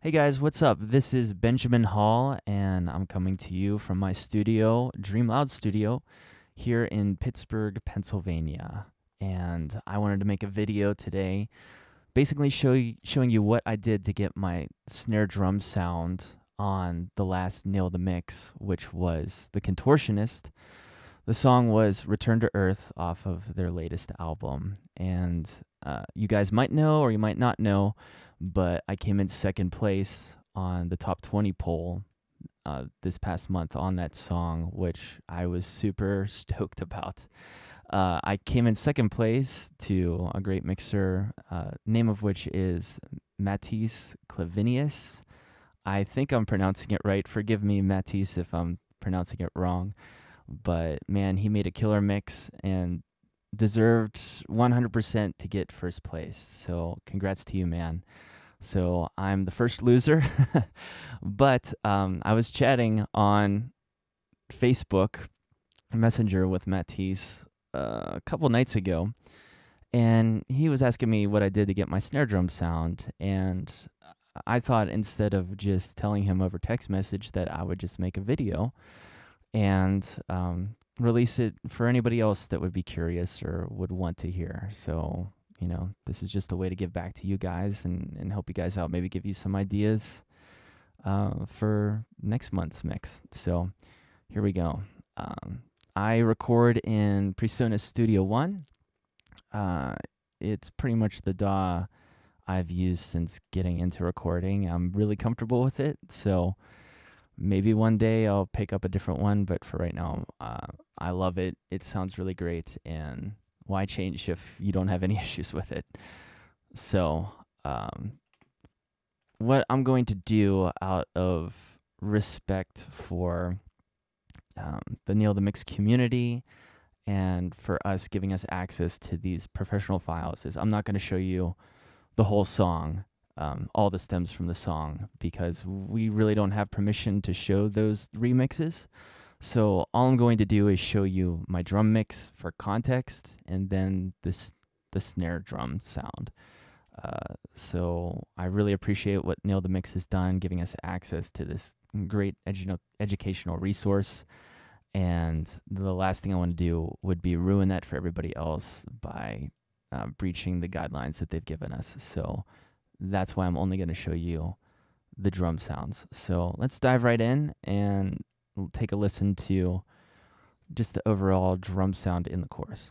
Hey guys, what's up? This is Benjamin Hall, and I'm coming to you from my studio, Dream Loud Studio, here in Pittsburgh, Pennsylvania. And I wanted to make a video today, basically show you, showing you what I did to get my snare drum sound on the last Nail the Mix, which was The Contortionist. The song was Return to Earth off of their latest album. And uh, you guys might know or you might not know, but I came in second place on the top 20 poll uh, this past month on that song, which I was super stoked about. Uh, I came in second place to a great mixer, uh, name of which is Matisse Clavinius. I think I'm pronouncing it right. Forgive me, Matisse, if I'm pronouncing it wrong. But man, he made a killer mix and deserved 100% to get first place. So congrats to you, man. So I'm the first loser, but um, I was chatting on Facebook Messenger with Matisse uh, a couple nights ago, and he was asking me what I did to get my snare drum sound. And I thought instead of just telling him over text message that I would just make a video and um, release it for anybody else that would be curious or would want to hear. So you know, this is just a way to give back to you guys and, and help you guys out. Maybe give you some ideas uh, for next month's mix. So here we go. Um, I record in PreSonus Studio One. Uh, it's pretty much the DAW I've used since getting into recording. I'm really comfortable with it. So maybe one day I'll pick up a different one, but for right now, uh, I love it. It sounds really great and why change if you don't have any issues with it? So, um, what I'm going to do out of respect for um, the Nail the Mix community and for us giving us access to these professional files is I'm not going to show you the whole song, um, all the stems from the song, because we really don't have permission to show those remixes. So all I'm going to do is show you my drum mix for context and then this the snare drum sound. Uh, so I really appreciate what Nail the Mix has done, giving us access to this great edu- educational resource. And the last thing I want to do would be ruin that for everybody else by uh, breaching the guidelines that they've given us. So that's why I'm only going to show you the drum sounds. So let's dive right in and take a listen to just the overall drum sound in the chorus.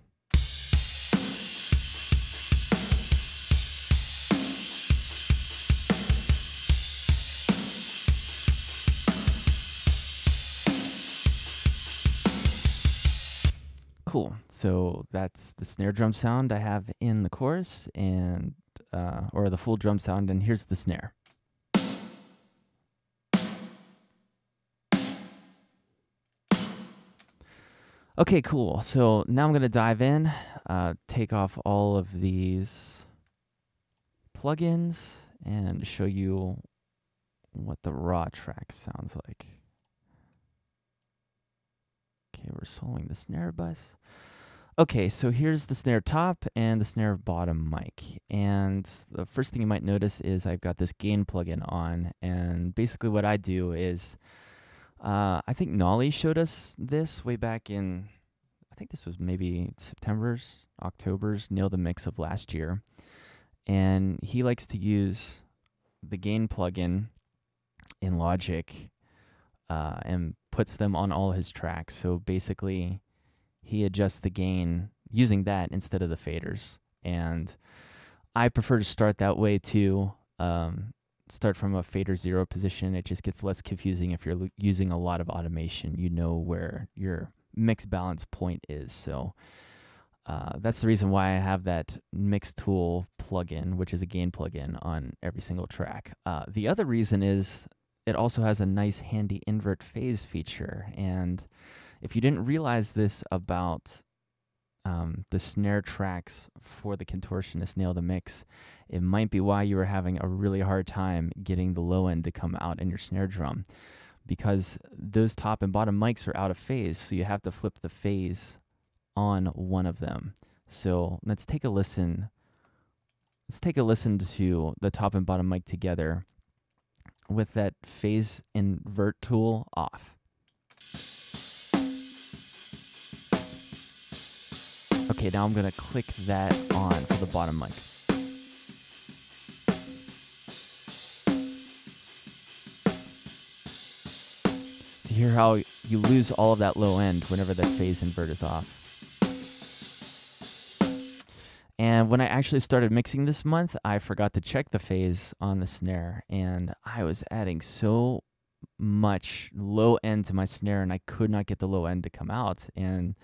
Cool. So that's the snare drum sound I have in the chorus, and uh, or the full drum sound. And here's the snare. Okay, cool. So now I'm going to dive in, uh, take off all of these plugins, and show you what the raw track sounds like. Okay, we're soloing the snare bus. Okay, so here's the snare top and the snare bottom mic. And the first thing you might notice is I've got this gain plugin on. And basically what I do is uh, I think Nolly showed us this way back in, I think this was maybe September's, October's Nail the Mix of last year. And he likes to use the gain plugin in Logic uh, and puts them on all his tracks. So basically, he adjusts the gain using that instead of the faders. And I prefer to start that way too. Um, start from a fader zero position. It just gets less confusing if you're using a lot of automation. You know where your mix balance point is. So uh, that's the reason why I have that mix tool plugin, which is a gain plugin on every single track. Uh, the other reason is it also has a nice handy invert phase feature. And if you didn't realize this about um, the snare tracks for the contortionist nail the mix, it might be why you were having a really hard time getting the low end to come out in your snare drum because those top and bottom mics are out of phase. So you have to flip the phase on one of them. So let's take a listen. Let's take a listen to the top and bottom mic together with that phase invert tool off. Okay, now I'm to click that on for the bottom mic. To hear how you lose all of that low end whenever that phase invert is off. And when I actually started mixing this month, I forgot to check the phase on the snare, and I was adding so much low end to my snare, and I could not get the low end to come out. And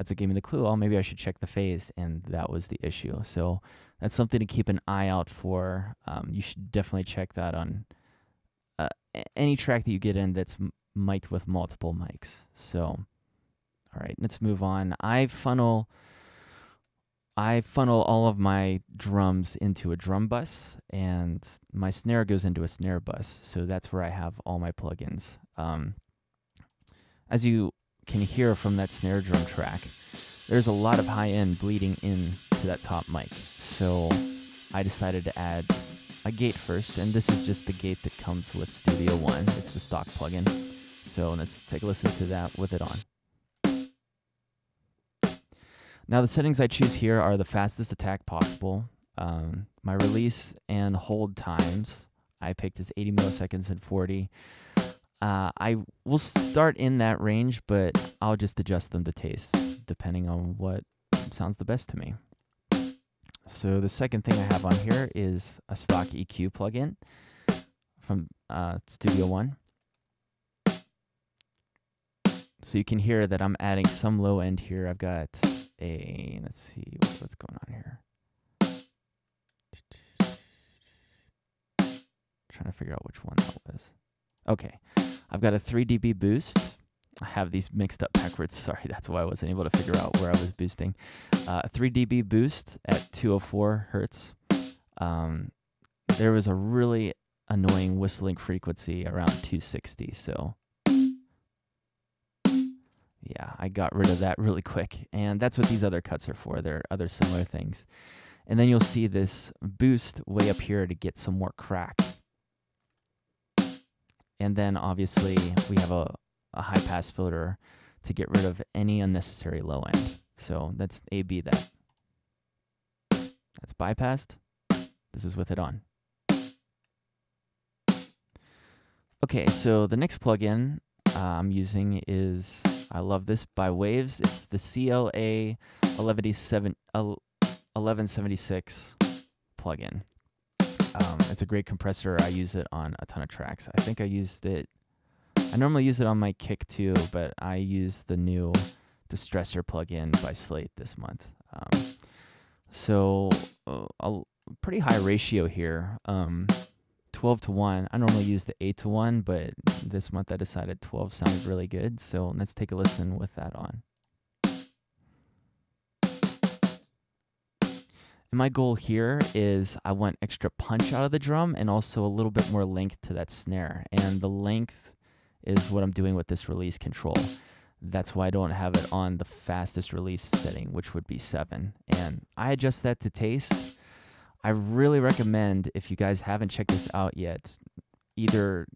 that's what gave me the clue. Oh, maybe I should check the phase, and that was the issue. So that's something to keep an eye out for. Um, you should definitely check that on uh, any track that you get in that's mic'd with multiple mics. So, all right, let's move on. I funnel I funnel all of my drums into a drum bus, and my snare goes into a snare bus. So that's where I have all my plugins. Um, as you can hear from that snare drum track, there's a lot of high end bleeding in to that top mic. So I decided to add a gate first, and this is just the gate that comes with Studio One. It's the stock plugin. So let's take a listen to that with it on. Now the settings I choose here are the fastest attack possible. Um, my release and hold times I picked is 80 milliseconds and 40. Uh, I will start in that range, but I'll just adjust them to taste depending on what sounds the best to me. So the second thing I have on here is a stock EQ plugin from uh, Studio One. So you can hear that I'm adding some low end here. I've got a, let's see what's going on here. Trying to figure out which one that was. Okay, I've got a 3 dB boost. I have these mixed up backwards. Sorry, that's why I wasn't able to figure out where I was boosting. Uh, 3 dB boost at 204 hertz. Um, there was a really annoying whistling frequency around 260, so yeah, I got rid of that really quick. And that's what these other cuts are for. There are other similar things. And then you'll see this boost way up here to get some more crack. And then obviously we have a, a high pass filter to get rid of any unnecessary low end. So that's AB that. That's bypassed. This is with it on. Okay, so the next plugin uh, I'm using is I love this by Waves. It's the CLA 1176 plugin. It's a great compressor. I use it on a ton of tracks. I think I used it. I normally use it on my kick too, but I use the new Distressor plugin by Slate this month. Um, so uh, a pretty high ratio here. Um, 12 to 1. I normally use the 8 to 1, but this month I decided 12 sounded really good. So let's take a listen with that on. And my goal here is I want extra punch out of the drum and also a little bit more length to that snare. And the length is what I'm doing with this release control. That's why I don't have it on the fastest release setting, which would be 7. And I adjust that to taste I really recommend if you guys haven't checked this out yet, either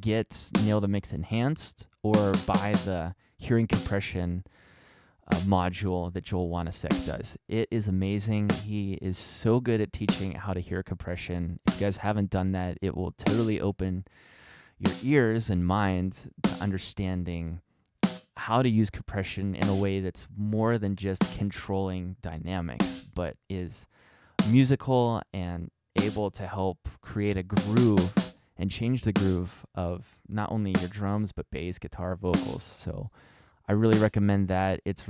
get Nail the Mix Enhanced or buy the hearing compression uh, module that Joel Wanasek does. It is amazing. He is so good at teaching how to hear compression. If you guys haven't done that, it will totally open your ears and mind to understanding how to use compression in a way that's more than just controlling dynamics, but is musical and able to help create a groove and change the groove of not only your drums but bass, guitar, vocals. So I really recommend that. It's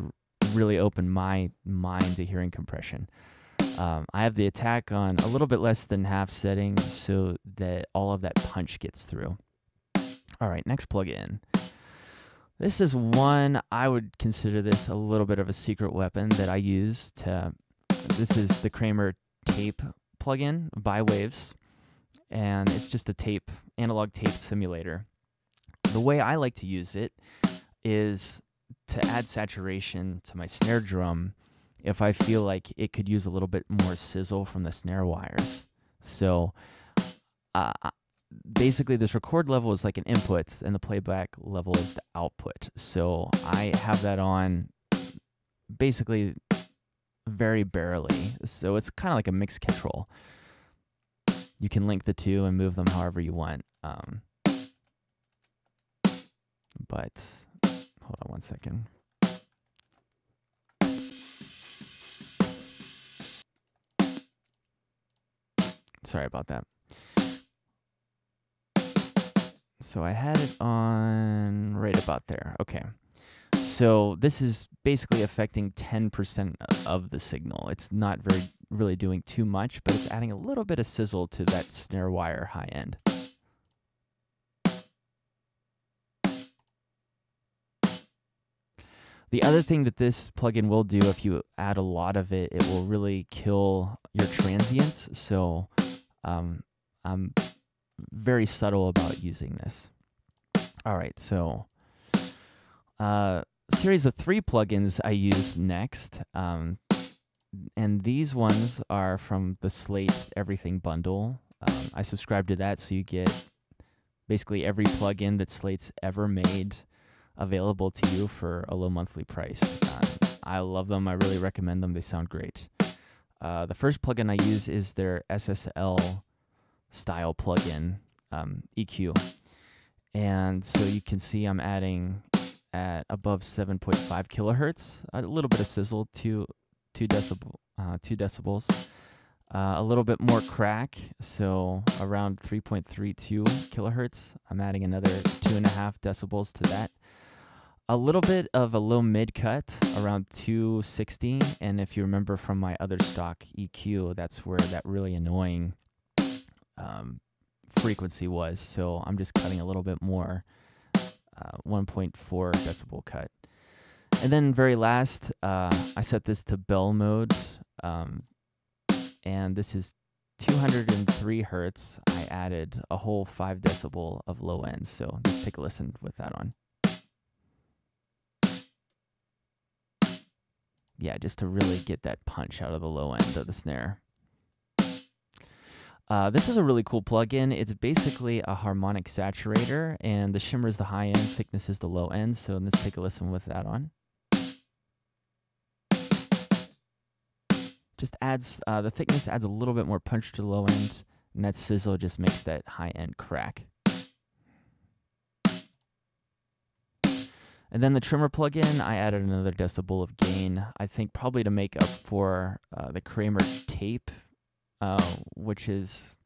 really opened my mind to hearing compression. Um, I have the attack on a little bit less than half setting so that all of that punch gets through. All right, next plugin. This is one I would consider this a little bit of a secret weapon that I use to. This is the Kramer tape plugin by Waves, and it's just a tape analog tape simulator. The way I like to use it is to add saturation to my snare drum if I feel like it could use a little bit more sizzle from the snare wires. So uh, basically this record level is like an input and the playback level is the output. So I have that on basically very barely. So it's kind of like a mix control. You can link the two and move them however you want. Um, but hold on one second. Sorry about that. So I had it on right about there. Okay. So this is basically affecting 10% of the signal. It's not very really doing too much, but it's adding a little bit of sizzle to that snare wire high end. The other thing that this plugin will do, if you add a lot of it, it will really kill your transients. So um, I'm very subtle about using this. All right, so uh, series of three plugins I used next. Um, and these ones are from the Slate Everything bundle. Um, I subscribe to that, so you get basically every plugin that Slate's ever made available to you for a low monthly price. Um, I love them. I really recommend them. They sound great. Uh, the first plugin I use is their SSL style plugin, um, EQ. And so you can see I'm adding at above 7.5 kilohertz, a little bit of sizzle, two, two, decibel, uh, two decibels. Uh, a little bit more crack, so around 3.32 kilohertz. I'm adding another two and a half decibels to that a little bit of a low mid cut around 260 and if you remember from my other stock EQ that's where that really annoying um, frequency was. So I'm just cutting a little bit more uh, 1.4 decibel cut. And then very last uh, I set this to bell mode um, and this is 203 hertz. I added a whole 5 decibel of low end so let's take a listen with that on yeah, just to really get that punch out of the low end of the snare. Uh, this is a really cool plugin. It's basically a harmonic saturator, and the shimmer is the high end, thickness is the low end. So let's take a listen with that on. Just adds, uh, the thickness adds a little bit more punch to the low end, and that sizzle just makes that high end crack. And then the trimmer plugin, I added another decibel of gain, I think probably to make up for uh, the Kramer tape, uh, which is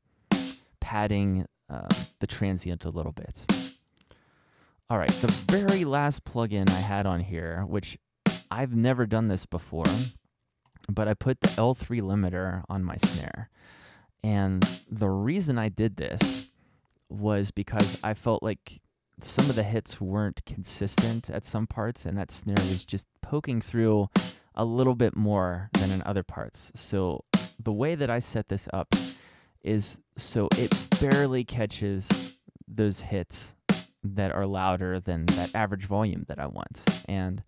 padding uh, the transient a little bit. All right, the very last plugin I had on here, which I've never done this before, but I put the L3 limiter on my snare. And the reason I did this was because I felt like some of the hits weren't consistent at some parts, and that snare was just poking through a little bit more than in other parts. So the way that I set this up is so it barely catches those hits that are louder than that average volume that I want. And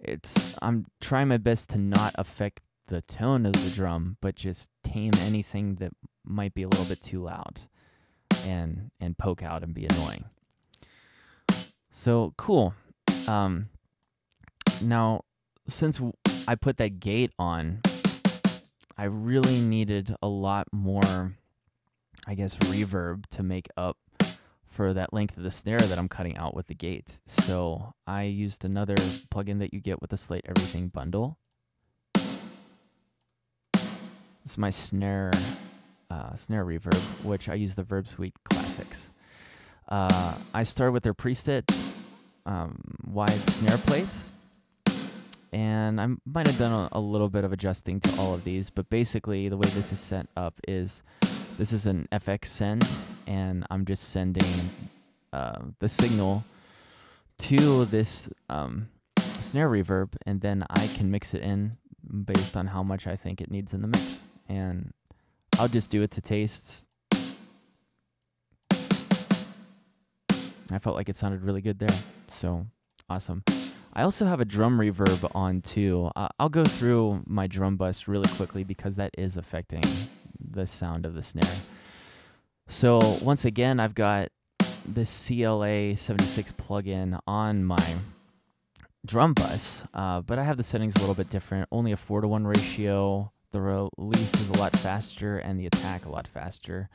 it's I'm trying my best to not affect the tone of the drum, but just tame anything that might be a little bit too loud and and poke out and be annoying. So cool. Um, now, since I put that gate on, I really needed a lot more, I guess, reverb to make up for that length of the snare that I'm cutting out with the gate. So I used another plugin that you get with the Slate Everything bundle. It's my snare uh, snare reverb, which I use the Verb Suite Classics. Uh, I started with their preset um, wide snare plate. And I might have done a, a, little bit of adjusting to all of these, but basically the way this is set up is this is an FX send, and I'm just sending uh, the signal to this um, snare reverb, and then I can mix it in based on how much I think it needs in the mix. And I'll just do it to taste I felt like it sounded really good there. So awesome. I also have a drum reverb on too. Uh, I'll go through my drum bus really quickly because that is affecting the sound of the snare. So once again, I've got this CLA 76 plugin on my drum bus, uh, but I have the settings a little bit different. Only a 4 to 1 ratio. The release is a lot faster and the attack a lot faster.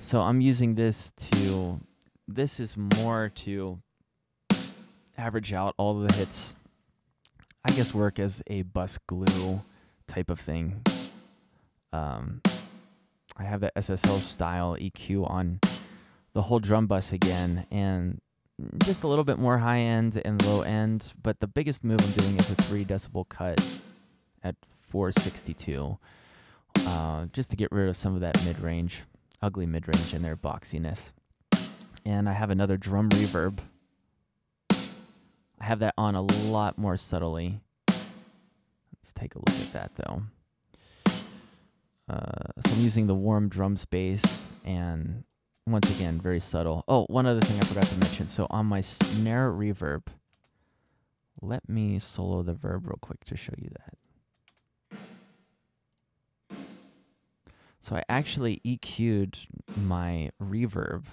So I'm using this to, this is more to average out all the hits. I guess work as a bus glue type of thing. Um, I have the SSL style EQ on the whole drum bus again, and just a little bit more high end and low end. But the biggest move I'm doing is a three decibel cut at 462, uh, just to get rid of some of that mid range, ugly mid range and their boxiness. And I have another drum reverb. I have that on a lot more subtly. Let's take a look at that though. Uh, so I'm using the warm drum space and once again, very subtle. Oh, one other thing I forgot to mention. So on my snare reverb, let me solo the verb real quick to show you that. So I actually EQ'd my reverb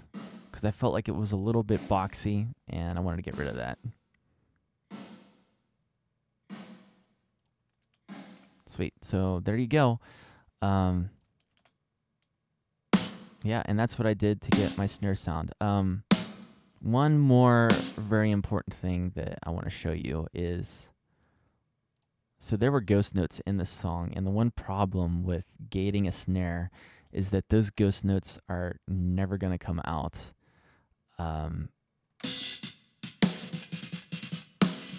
because I felt like it was a little bit boxy and I wanted to get rid of that. Sweet. So there you go. Um, yeah, and that's what I did to get my snare sound. Um, one more very important thing that I want to show you is so there were ghost notes in the song, and the one problem with gating a snare is that those ghost notes are never going to come out. Um,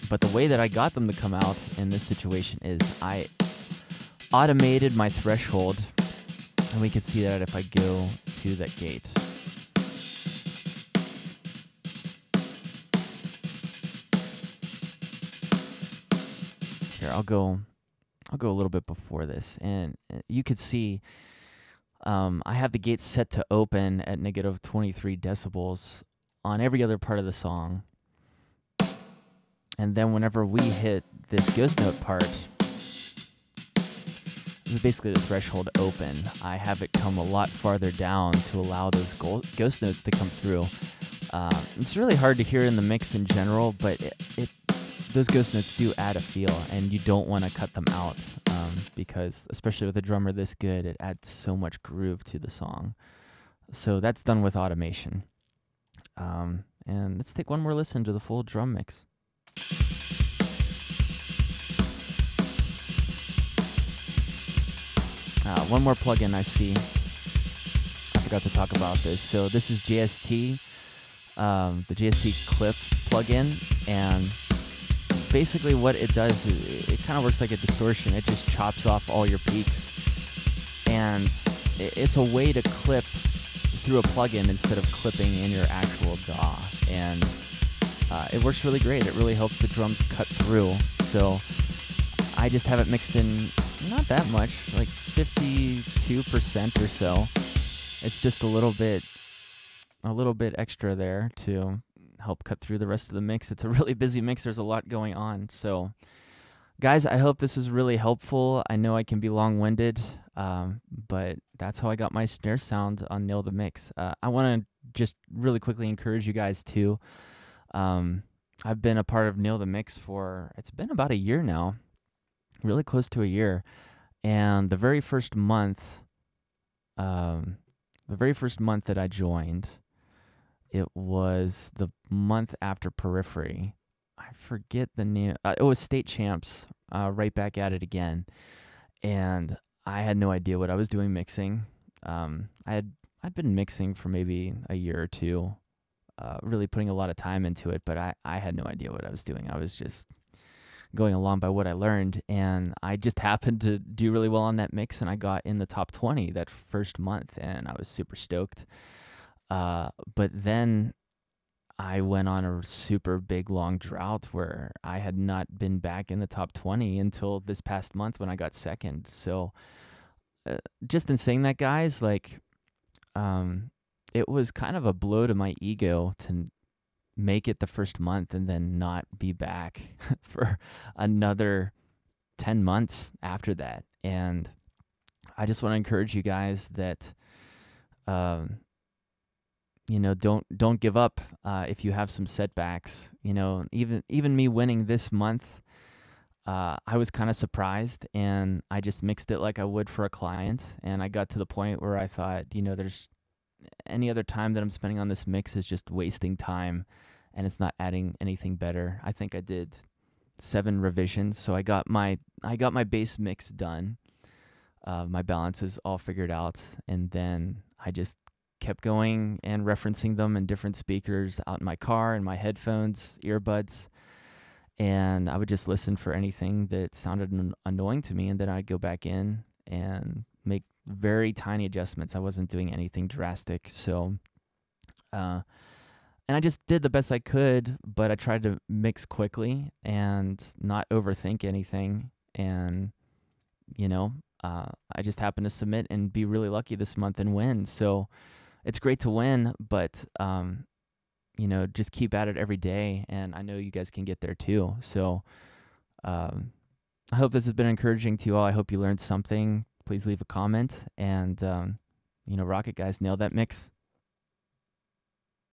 but the way that I got them to come out in this situation is I automated my threshold, and we can see that if I go to that gate. Here, I'll go. I'll go a little bit before this, and uh, you could see. Um, I have the gate set to open at negative 23 decibels on every other part of the song. And then whenever we hit this ghost note part, this is basically the threshold open. I have it come a lot farther down to allow those ghost notes to come through. Uh, it's really hard to hear in the mix in general, but it, it those ghost notes do add a feel, and you don't want to cut them out um, because, especially with a drummer this good, it adds so much groove to the song. So that's done with automation. Um, and let's take one more listen to the full drum mix. Uh, one more plugin I see. I forgot to talk about this. So this is JST, um, the JST Clip plugin, and basically what it does is it, it kind of works like a distortion. It just chops off all your peaks, and it, it's a way to clip through a plugin instead of clipping in your actual DAW, and uh, it works really great. It really helps the drums cut through. So I just have it mixed in not that much, like 52% or so. It's just a little bit a little bit extra there to help cut through the rest of the mix. It's a really busy mix. There's a lot going on. So guys, I hope this was really helpful. I know I can be long-winded, um, but that's how I got my snare sound on Nail the Mix. Uh, I want to just really quickly encourage you guys to. Um, I've been a part of Nail the Mix for it's been about a year now, really close to a year. And the very first month, um, the very first month that I joined, it was the month after Periphery. I forget the name. Uh, it was State Champs, uh, right back at it again. And I had no idea what I was doing mixing. Um, I had I'd been mixing for maybe a year or two, uh, really putting a lot of time into it, but I, I had no idea what I was doing. I was just going along by what I learned. And I just happened to do really well on that mix, and I got in the top 20 that first month, and I was super stoked. Uh, but then I went on a super big long drought where I had not been back in the top 20 until this past month when I got second. So, uh, just in saying that, guys, like, um, it was kind of a blow to my ego to make it the first month and then not be back for another 10 months after that. And I just want to encourage you guys that um, you know, don't don't give up uh, if you have some setbacks. You know, even even me winning this month, uh, I was kind of surprised, and I just mixed it like I would for a client, and I got to the point where I thought, you know, there's any other time that I'm spending on this mix is just wasting time, and it's not adding anything better. I think I did seven revisions, so I got my I got my base mix done. Uh, my balances all figured out, and then I just kept going and referencing them in different speakers out in my car and my headphones, earbuds. And I would just listen for anything that sounded an- annoying to me. And then I'd go back in and make very tiny adjustments. I wasn't doing anything drastic. So, uh, and I just did the best I could, but I tried to mix quickly and not overthink anything. And, you know, uh, I just happened to submit and be really lucky this month and win. So, it's great to win, but um, you know, just keep at it every day, and I know you guys can get there too. So, um, I hope this has been encouraging to you all. I hope you learned something. Please leave a comment, and um, you know, Rocket guys, nail that mix.